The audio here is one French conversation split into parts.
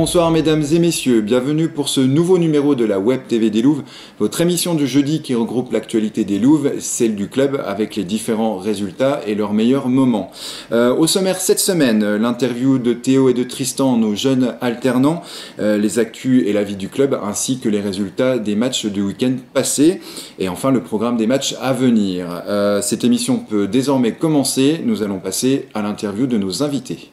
Bonsoir mesdames et messieurs, bienvenue pour ce nouveau numéro de la Web TV des Louves, votre émission du jeudi qui regroupe l'actualité des Louves, celle du club avec les différents résultats et leurs meilleurs moments. Euh, au sommaire cette semaine, l'interview de Théo et de Tristan, nos jeunes alternants, euh, les actus et la vie du club ainsi que les résultats des matchs du week-end passé et enfin le programme des matchs à venir. Euh, cette émission peut désormais commencer, nous allons passer à l'interview de nos invités.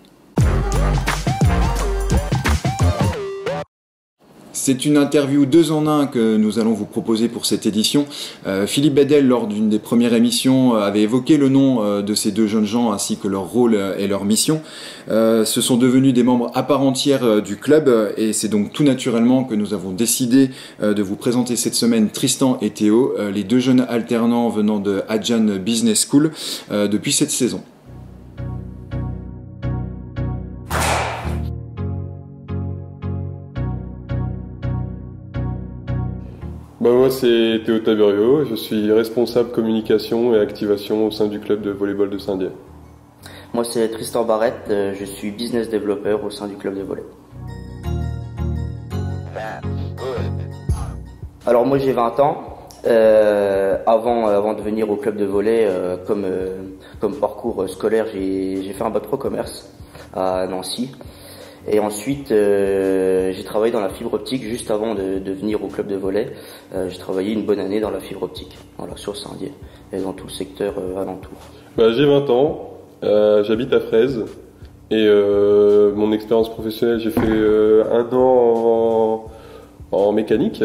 C'est une interview deux en un que nous allons vous proposer pour cette édition. Euh, Philippe Bedel, lors d'une des premières émissions, euh, avait évoqué le nom euh, de ces deux jeunes gens ainsi que leur rôle et leur mission. ce sont devenus des membres à part entière du club et c'est donc tout naturellement que nous avons décidé de vous présenter cette semaine Tristan et Théo, les deux jeunes alternants venant de Adjan Business School depuis cette saison. Bah, moi c'est Théo Taburio, je suis responsable communication et activation au sein du club de volleyball de Saint-Dié. Moi c'est Tristan Barrette, euh, je suis business developer au sein du club de volley. Alors moi j'ai 20 ans. Euh, avant, avant de venir au club de volley, euh, comme, comme parcours scolaire, j'ai fait un bac pro commerce à Nancy. Et ensuite, euh, j'ai travaillé dans la fibre optique juste avant de, venir au club de volet. Euh, j'ai travaillé une bonne année dans la fibre optique, voilà, sur Saint-Dié et dans tout le secteur euh, alentour. Bah, j'ai 20 ans, j'habite à Fraise et mon expérience professionnelle, j'ai fait un an en, mécanique,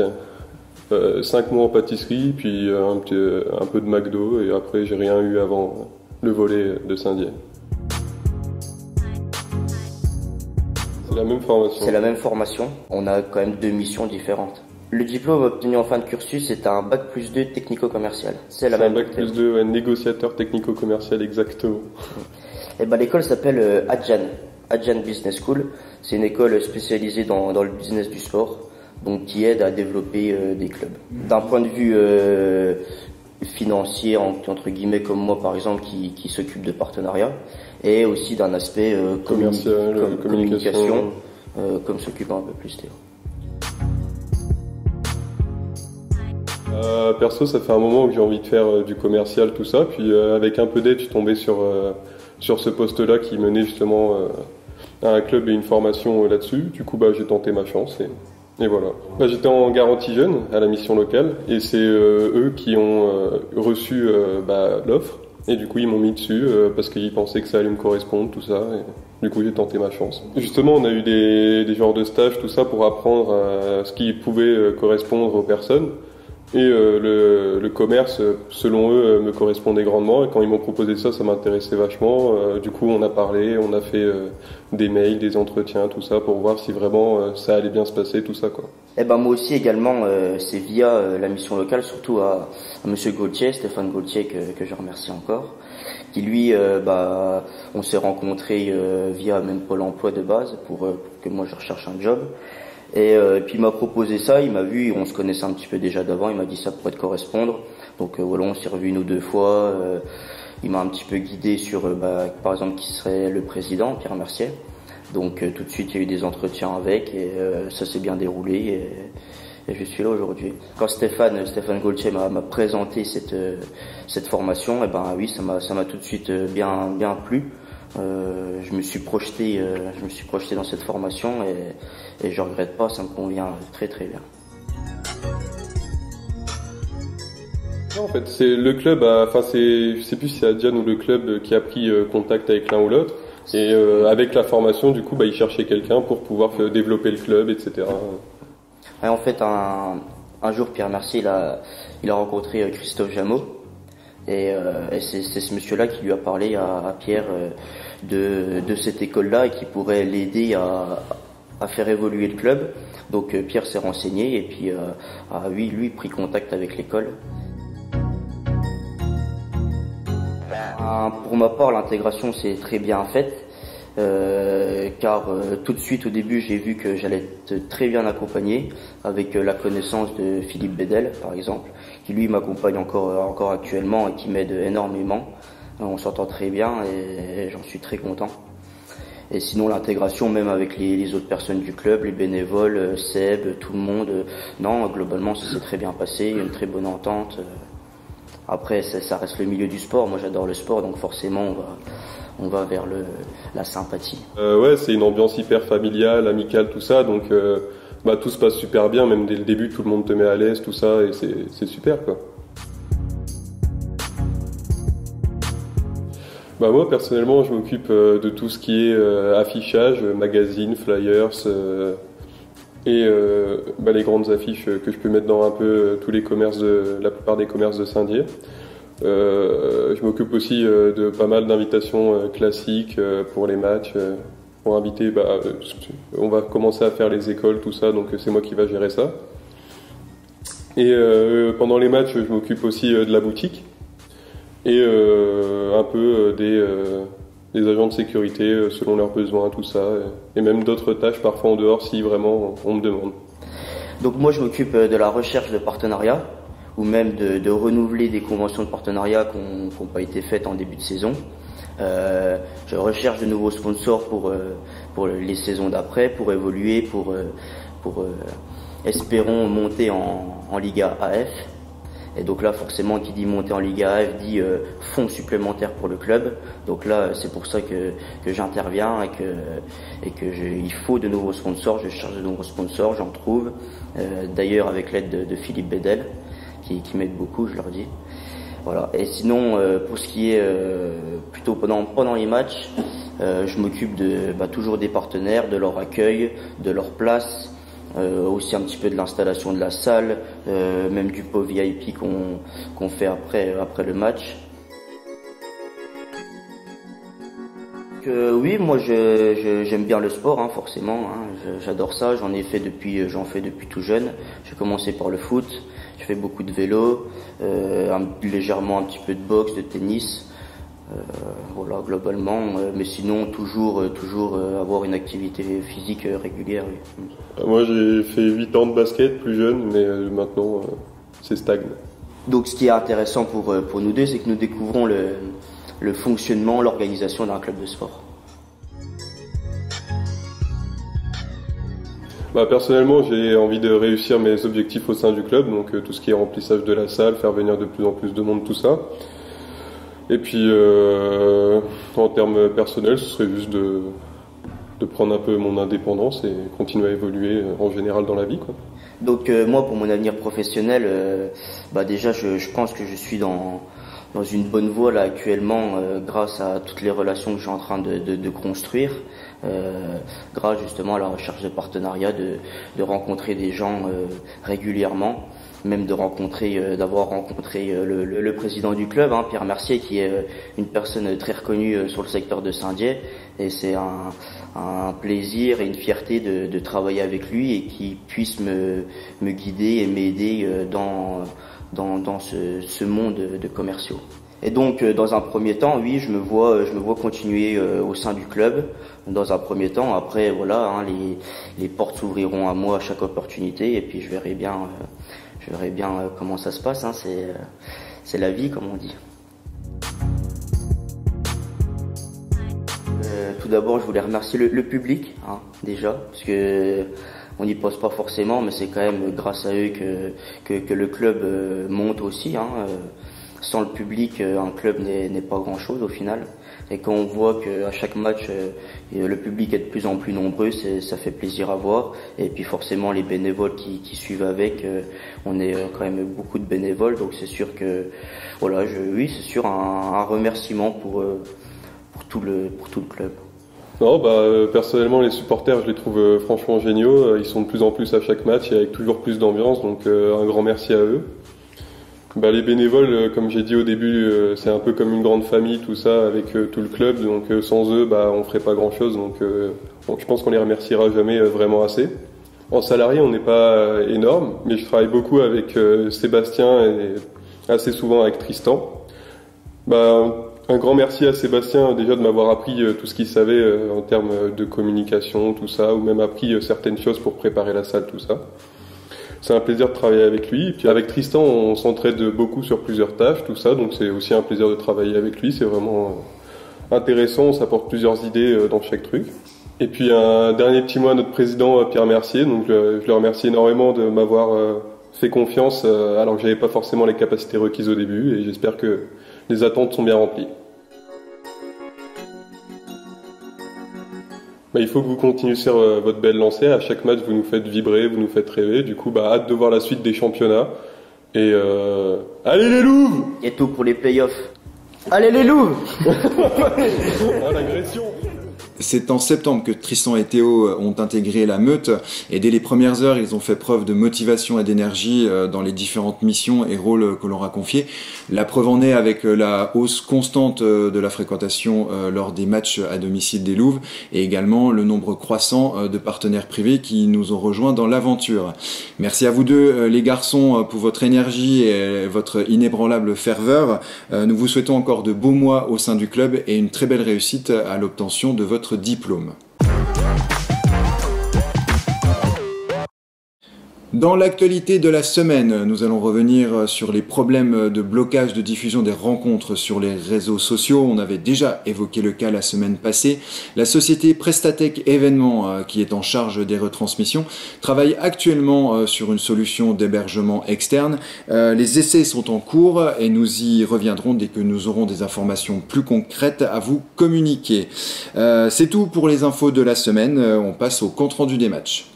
5 mois en pâtisserie, puis un, un peu de McDo et après j'ai rien eu avant le volet de Saint-Dié. La même formation. C'est la même formation. On a quand même deux missions différentes. Le diplôme obtenu en fin de cursus est un bac plus 2 technico-commercial. C'est la même. Un bac plus 2, négociateur technico-commercial exactement. Et eh ben l'école s'appelle euh, Adjan, Adjan Business School. C'est une école spécialisée dans, dans, le business du sport, donc qui aide à développer euh, des clubs. D'un point de vue euh, financier, entre guillemets, comme moi par exemple, qui, qui s'occupe de partenariat, et aussi d'un aspect euh, communication, euh, comme s'occupe un peu plus Théo. Euh, perso, ça fait un moment que j'ai envie de faire euh, du commercial, tout ça. Puis avec un peu d'aide, je suis tombé sur sur ce poste-là qui menait justement à un club et une formation là-dessus. Du coup, bah, j'ai tenté ma chance et, et voilà. Bah, J'étais en garantie jeune à la mission locale et c'est eux qui ont reçu bah, l'offre. Et du coup, ils m'ont mis dessus euh, parce qu'ils pensaient que ça allait me correspondre, tout ça. Et du coup, j'ai tenté ma chance. Justement, on a eu des, des genres de stages, tout ça, pour apprendre ce qui pouvait euh, correspondre aux personnes. Et euh, le, le, commerce, selon eux, euh, me correspondait grandement. Et quand ils m'ont proposé ça, ça m'intéressait vachement. Euh, du coup, on a parlé, on a fait des mails, des entretiens, tout ça, pour voir si vraiment ça allait bien se passer, tout ça, quoi. Eh ben moi aussi également, c'est via la mission locale, surtout à, à Monsieur Gauthier, Stéphane Gauthier, que, que je remercie encore, qui lui, bah, on s'est rencontrés via même Pôle Emploi de base pour, pour que moi je recherche un job. Et, euh, puis il m'a proposé ça, il m'a vu, on se connaissait un petit peu déjà d'avant, il m'a dit ça pourrait te correspondre. Donc euh, voilà, on s'est revu une ou deux fois. Euh, il m'a un petit peu guidé sur, euh, bah, par exemple, qui serait le président, Pierre Mercier. Donc tout de suite, il y a eu des entretiens avec et ça s'est bien déroulé. Et, je suis là aujourd'hui. Quand Stéphane, Stéphane Gaultier m'a présenté cette cette formation, et eh ben oui, ça m'a ça m'a tout de suite bien bien plu. Euh, je me suis projeté, euh, je me suis projeté dans cette formation et, et je regrette pas, ça me convient très très bien. En fait, c'est le club, enfin c'est, je sais plus si c'est Adjan ou le club qui a pris euh, contact avec l'un ou l'autre. Et euh, avec la formation, du coup, bah, il cherchait quelqu'un pour pouvoir développer le club, etc. Et en fait, un, un jour, Pierre Mercier, il a, il a rencontré Christophe Jameau. Et, euh, et c'est ce monsieur-là qui lui a parlé à, à Pierre euh, de, de, cette école-là et qui pourrait l'aider à, à, faire évoluer le club. Donc euh, Pierre s'est renseigné et puis a lui, lui pris contact avec l'école. Pour ma part, l'intégration s'est très bien faite. Euh, car euh, tout de suite au début j'ai vu que j'allais être très bien accompagné avec euh, la connaissance de Philippe Bedel par exemple qui lui m'accompagne encore encore actuellement et qui m'aide énormément. On s'entend très bien et, j'en suis très content. Et sinon l'intégration même avec les, autres personnes du club, les bénévoles, Seb, tout le monde, non, globalement ça s'est très bien passé, une très bonne entente. Après ça, reste le milieu du sport, moi j'adore le sport donc forcément on va, on va vers le, la sympathie. ouais, c'est une ambiance hyper familiale, amicale, tout ça, donc bah, tout se passe super bien, même dès le début, tout le monde te met à l'aise, tout ça, et c'est super quoi. Bah moi personnellement je m'occupe euh, de tout ce qui est euh, affichage, magazine, flyers et euh, bah, les grandes affiches que je peux mettre dans un peu tous les commerces de la plupart des commerces de Saint-Dié. Je m'occupe aussi de pas mal d'invitations classiques pour les matchs, pour inviter, bah, euh, on va commencer à faire les écoles, tout ça, donc c'est moi qui va gérer ça. Et euh, pendant les matchs, je m'occupe aussi euh, de la boutique et un peu des, agents de sécurité selon leurs besoins, tout ça, et même d'autres tâches parfois en dehors si vraiment on me demande. Donc moi, je m'occupe de la recherche de partenariats ou même de, de renouveler des conventions de partenariat qui n'ont pas été faites en début de saison. Euh, je recherche de nouveaux sponsors pour, euh, pour les saisons d'après, pour évoluer, pour, euh, pour espérons monter en, en Liga AF. Et donc là, forcément, qui dit monter en Liga AF dit fonds supplémentaires pour le club. Donc là, c'est pour ça que, que j'interviens et que, et que il faut de nouveaux sponsors. Je cherche de nouveaux sponsors, j'en trouve. D'ailleurs, avec l'aide de, de, Philippe Bedel, qui, qui m'aide beaucoup, je leur dis. Voilà. Et sinon, euh, pour ce qui est euh, plutôt pendant, pendant les matchs, euh, je m'occupe de bah, toujours des partenaires, de leur accueil, de leur place, aussi un petit peu de l'installation de la salle, même du pot VIP qu'on fait après, après le match. oui, moi j'aime bien le sport, hein, forcément. Hein. J'adore ça. J'en ai fait depuis, j'en fais depuis tout jeune. J'ai commencé par le foot. Je fais beaucoup de vélo, euh, légèrement un petit peu de boxe, de tennis. Euh, voilà, globalement, euh, mais sinon toujours, toujours avoir une activité physique régulière. Moi j'ai fait 8 ans de basket plus jeune, mais maintenant c'est stagne. Donc ce qui est intéressant pour, pour nous deux, c'est que nous découvrons le, le fonctionnement, l'organisation d'un club de sport. Bah, Personnellement, j'ai envie de réussir mes objectifs au sein du club, donc euh, tout ce qui est remplissage de la salle, faire venir de plus en plus de monde, tout ça. Et puis, euh, en termes personnels, ce serait juste de, prendre un peu mon indépendance et continuer à évoluer euh, en général dans la vie. Quoi. Donc euh, moi, pour mon avenir professionnel, bah déjà, je, pense que je suis dans dans une bonne voie là actuellement grâce à toutes les relations que je suis en train de, construire. Euh, grâce justement à la recherche de partenariats, de, rencontrer des gens euh, régulièrement même de rencontrer, euh, d'avoir rencontré le, président du club, hein, Pierre Mercier, qui est une personne très reconnue sur le secteur de Saint-Dié, et c'est un, plaisir et une fierté de, de, travailler avec lui et qui puisse me, me guider et m'aider dans, dans, dans ce, ce monde de commerciaux. Et donc, dans un premier temps, oui, je me vois, je me vois continuer au sein du club, dans un premier temps. Après, voilà, hein, les, les, portes s'ouvriront à moi à chaque opportunité, et puis je verrai bien, euh, je verrai bien euh, comment ça se passe. Hein, c'est, euh, la vie, comme on dit. tout d'abord, je voulais remercier le, public, hein, déjà, parce que on n'y pense pas forcément, mais c'est quand même grâce à eux que, le club monte aussi. Hein, sans le public, un club n'est pas grand-chose au final. Et quand on voit qu'à chaque match, euh, le public est de plus en plus nombreux, ça fait plaisir à voir. Et puis forcément, les bénévoles qui, suivent avec, euh, on est euh, quand même beaucoup de bénévoles, donc c'est sûr que, voilà, je, oui, c'est sûr un, remerciement pour tout le club. Non, bah, personnellement, les supporters, je les trouve franchement géniaux. Ils sont de plus en plus à chaque match et avec toujours plus d'ambiance, donc un grand merci à eux. Bah, les bénévoles, euh, comme j'ai dit au début, euh, c'est un peu comme une grande famille, tout ça, avec euh, tout le club. Donc sans eux, bah, on ferait pas grand-chose. Donc, je pense qu'on les remerciera jamais vraiment assez. En salarié, on n'est pas énorme, mais je travaille beaucoup avec Sébastien et assez souvent avec Tristan. Bah, un grand merci à Sébastien déjà de m'avoir appris tout ce qu'il savait en termes de communication, tout ça, ou même appris certaines choses pour préparer la salle, tout ça c'est un plaisir de travailler avec lui. Et puis avec Tristan, on s'entraide beaucoup sur plusieurs tâches, tout ça. Donc c'est aussi un plaisir de travailler avec lui. C'est vraiment intéressant, on s'apporte plusieurs idées dans chaque truc. Et puis un dernier petit mot à notre président Pierre Mercier. Donc je le remercie énormément de m'avoir fait confiance alors que j'avais pas forcément les capacités requises au début et j'espère que les attentes sont bien remplies. Bah, il faut que vous continuiez sur euh, votre belle lancée. À chaque match, vous nous faites vibrer, vous nous faites rêver. Du coup, bah, hâte de voir la suite des championnats. Et euh... allez les loups Et tout pour les playoffs. Allez les loups ah, L'agression c'est en septembre que Tristan et Théo euh, ont intégré la meute et dès les premières heures, ils ont fait preuve de motivation et d'énergie euh, dans les différentes missions et rôles que l'on a confiés. La preuve en est avec euh, la hausse constante de la fréquentation lors des matchs à domicile des Louves et également le nombre croissant de partenaires privés qui nous ont rejoints dans l'aventure. Merci à vous deux les garçons pour votre énergie et votre inébranlable ferveur. Nous vous souhaitons encore de beaux mois au sein du club et une très belle réussite à l'obtention de votre diplôme. Dans l'actualité de la semaine, nous allons revenir sur les problèmes de blocage de diffusion des rencontres sur les réseaux sociaux. On avait déjà évoqué le cas la semaine passée. La société Prestatec Événements, euh, qui est en charge des retransmissions, travaille actuellement euh, sur une solution d'hébergement externe. Euh, les essais sont en cours et nous y reviendrons dès que nous aurons des informations plus concrètes à vous communiquer. C'est tout pour les infos de la semaine. On passe au compte rendu des matchs.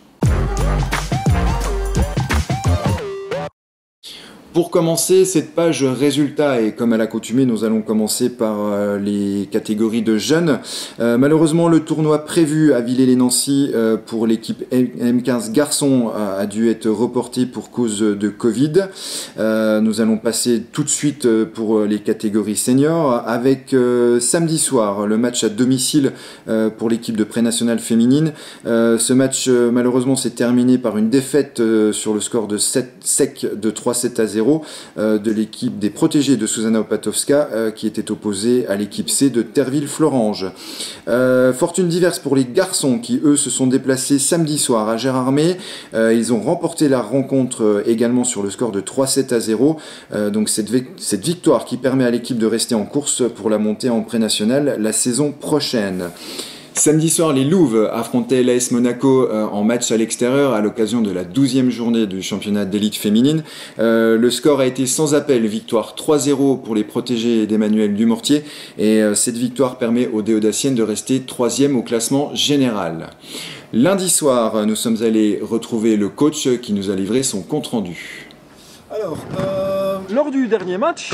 Pour commencer cette page résultats, et comme à l'accoutumée, nous allons commencer par euh, les catégories de jeunes. Euh, malheureusement, le tournoi prévu à Villers-les-Nancy euh, pour l'équipe M15 garçons a, dû être reporté pour cause de Covid. nous allons passer tout de suite pour les catégories seniors avec samedi soir le match à domicile pour l'équipe de pré-nationale féminine. ce match, malheureusement, s'est terminé par une défaite sur le score de 7 sec de 3-7 à 0 euh, de l'équipe des protégés de Susanna Opatowska euh, qui était opposée à l'équipe C de Terville-Florange. Euh, fortune diverse pour les garçons qui eux se sont déplacés samedi soir à Gérardmer. ils ont remporté la rencontre également sur le score de 3-7 à 0. donc cette, cette victoire qui permet à l'équipe de rester en course pour la montée en pré-national la saison prochaine. Samedi soir, les Louves affrontaient l'AS Monaco euh, en match à l'extérieur à l'occasion de la 12e journée du championnat d'élite féminine. Euh, le score a été sans appel, victoire 3-0 pour les protégés d'Emmanuel Dumortier et euh, cette victoire permet aux Déodaciennes de rester troisième au classement général. Lundi soir, nous sommes allés retrouver le coach qui nous a livré son compte-rendu. Alors, lors du dernier match,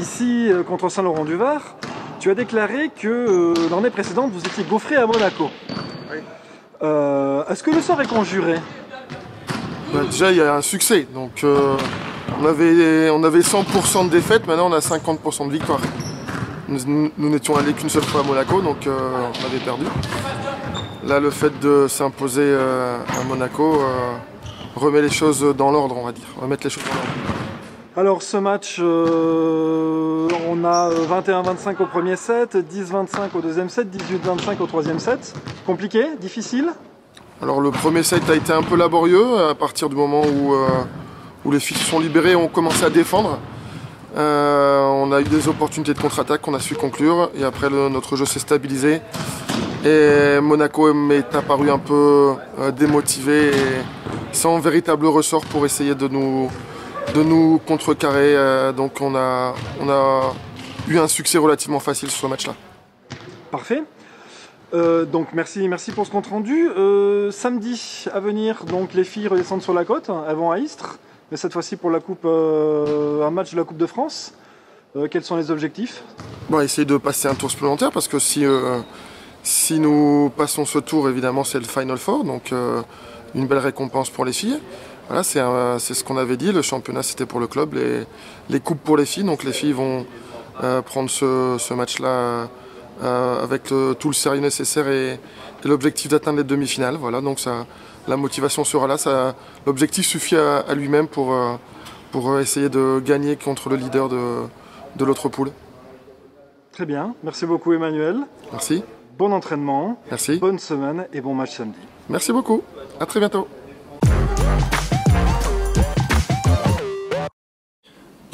ici contre Saint-Laurent-du-Var, tu as déclaré que euh, l'année précédente, vous étiez gaufré à Monaco. Oui. Euh, est-ce que le sort est conjuré? Bah, Déjà, il y a un succès. Donc, euh, on, avait, on avait 100% de défaite, maintenant on a 50% de victoire. Nous n'étions allés qu'une seule fois à Monaco, donc on avait perdu. Là, le fait de s'imposer à Monaco remet les choses dans l'ordre, on va dire. On va mettre les choses dans l'ordre. Alors ce match, on a 21-25 au premier set, 10-25 au deuxième set, 18-25 au troisième set. Compliqué, difficile? Alors le premier set a été un peu laborieux à partir du moment où, euh, où les filles se sont libérées ont commencé à défendre. Euh, on a eu des opportunités de contre-attaque qu'on a su conclure et après notre jeu s'est stabilisé. Et Monaco m'est apparu un peu démotivé et sans véritable ressort pour essayer de nous, de nous contrecarrer. Euh, donc on a, on a eu un succès relativement facile sur ce match-là. Parfait. Euh, donc merci, merci pour ce compte rendu. Euh, samedi à venir, donc les filles redescendent sur la côte, elles vont à Istres, mais cette fois-ci pour la coupe, un match de la Coupe de France. quels sont les objectifs? Bon, Essayer de passer un tour supplémentaire parce que si, si nous passons ce tour, évidemment c'est le Final Four, donc une belle récompense pour les filles. Voilà, c'est ce qu'on avait dit, le championnat c'était pour le club, les, les, coupes pour les filles, donc les filles vont euh, prendre ce, match-là euh, avec tout le sérieux nécessaire et, l'objectif d'atteindre les demi-finales. Voilà, donc ça, la motivation sera là, l'objectif suffit à, lui-même pour, euh, pour essayer de gagner contre le leader de, de l'autre poule. Très bien, merci beaucoup Emmanuel. Merci. Bon entraînement. Merci. Bonne semaine et bon match samedi. Merci beaucoup. À très bientôt.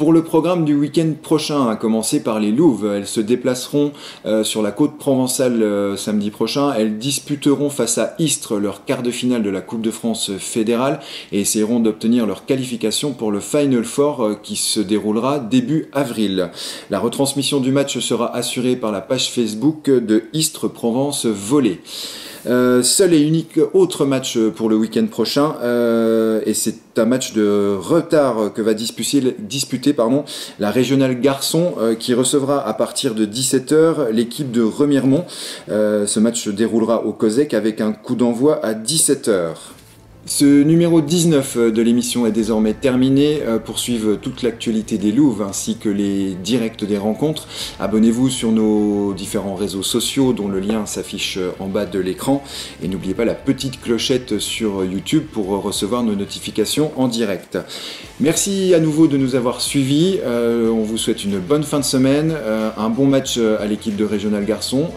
Pour le programme du week-end prochain, à commencer par les Louves, elles se déplaceront euh, sur la côte provençale euh, samedi prochain. Elles disputeront face à Istres leur quart de finale de la Coupe de France fédérale et essaieront d'obtenir leur qualification pour le Final Four euh, qui se déroulera début avril. La retransmission du match sera assurée par la page Facebook de Istres Provence Volley. Euh, seul et unique autre match pour le week-end prochain, euh, et c'est un match de retard que va disputer, disputer pardon, la régionale Garçon euh, qui recevra à partir de 17h l'équipe de Remiremont. ce match se déroulera au COSEC avec un coup d'envoi à 17h. Ce numéro 19 euh, de l'émission est désormais terminé. Euh, Poursuivre toute l'actualité des Louves ainsi que les directs des rencontres. Abonnez-vous sur nos différents réseaux sociaux dont le lien s'affiche euh, en bas de l'écran. Et n'oubliez pas la petite clochette sur YouTube pour recevoir nos notifications en direct. Merci à nouveau de nous avoir suivis. on vous souhaite une bonne fin de semaine, un bon match à l'équipe de Régional Garçon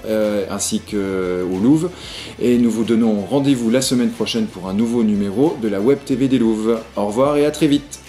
ainsi qu'au Louvre. Et nous vous donnons rendez-vous la semaine prochaine pour un nouveau numéro de la Web TV des Louves. Au revoir et à très vite